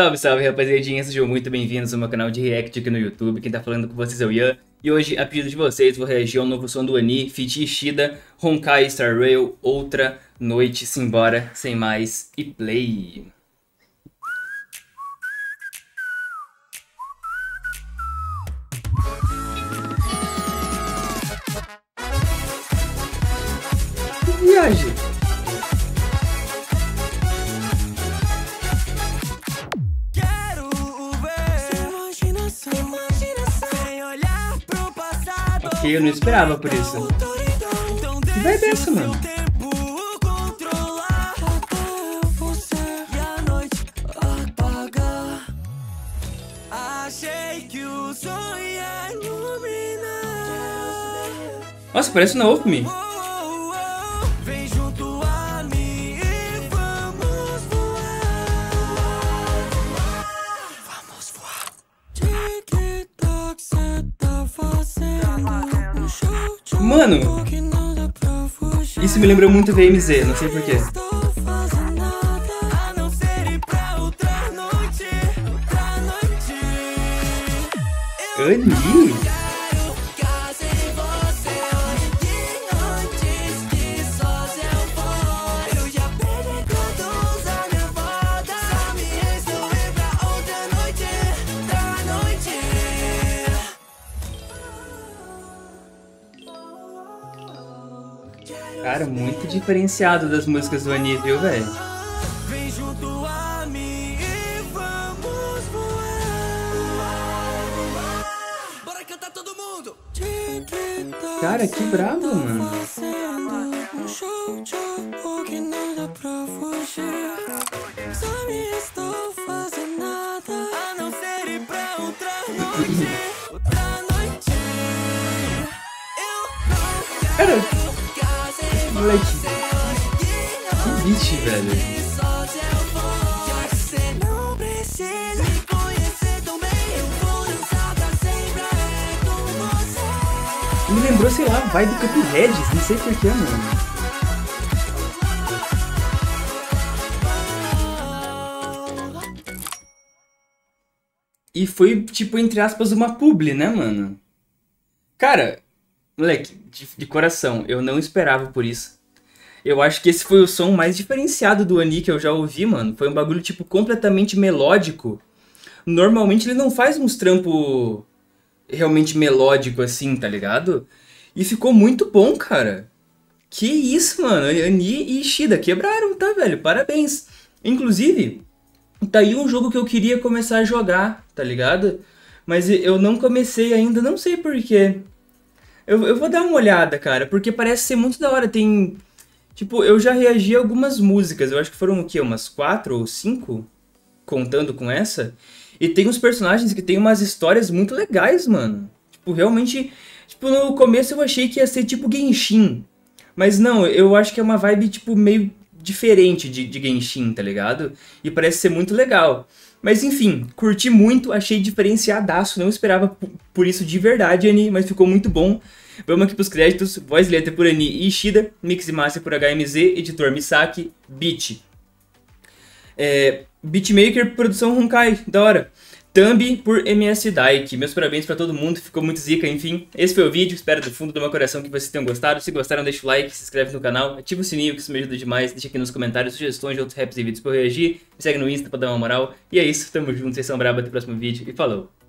Salve, salve rapaziadinha, sejam muito bem-vindos ao meu canal de React aqui no YouTube. Quem tá falando com vocês é o Ian. E hoje, a pedido de vocês, vou reagir ao novo som do Ani, Fit Ishida, Honkai Star Rail, Outra Noite. Simbora, sem mais, e play! Viagem! Ok, eu não esperava por isso. Que vai dessa, mano? tempo controlar até você e Mano, isso me lembrou muito VMZ, não sei porquê. Estou Cara, muito diferenciado das músicas do Ani, viu, velho? Vem junto a mim e vamos voar. Bora cantar todo mundo. Cara, que brabo, mano. Cara, moleque, que beat, velho. Me lembrou, sei lá, vai do Cuphead, não sei porquê, mano. E foi, tipo, entre aspas, uma publi, né, mano? Cara, moleque, de, de coração, eu não esperava por isso. Eu acho que esse foi o som mais diferenciado do Ani que eu já ouvi, mano. Foi um bagulho, tipo, completamente melódico. Normalmente ele não faz uns trampo realmente melódico assim, tá ligado? E ficou muito bom, cara. Que isso, mano. Ani e Ishida quebraram, tá, velho? Parabéns. Inclusive, tá aí um jogo que eu queria começar a jogar, tá ligado? Mas eu não comecei ainda, não sei porquê. Eu, eu vou dar uma olhada, cara, porque parece ser muito da hora. Tem. Tipo, eu já reagi a algumas músicas, eu acho que foram o quê? Umas quatro ou cinco? Contando com essa. E tem uns personagens que tem umas histórias muito legais, mano. Tipo, realmente. Tipo, no começo eu achei que ia ser tipo Genshin. Mas não, eu acho que é uma vibe, tipo, meio diferente de, de Genshin, tá ligado? E parece ser muito legal. Mas enfim, curti muito, achei diferenciadaço, não esperava por isso de verdade, Ani, mas ficou muito bom. Vamos aqui pros créditos, voz e letra por Ani e Ishida, mix e master por HMZ, editor Misaki, beat. É, beatmaker, produção Honkai, da hora. Thumb por MS Daik. Meus parabéns pra todo mundo, ficou muito zica, enfim. Esse foi o vídeo, espero do fundo do meu coração que vocês tenham gostado. Se gostaram, deixa o like, se inscreve no canal, ativa o sininho que isso me ajuda demais. Deixa aqui nos comentários sugestões de outros raps e vídeos pra eu reagir. Me segue no Insta pra dar uma moral. E é isso, tamo junto, vocês são brabos, até o próximo vídeo e falou!